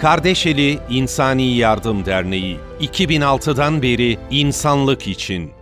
Kardeşeli İnsani Yardım Derneği 2006'dan beri insanlık için.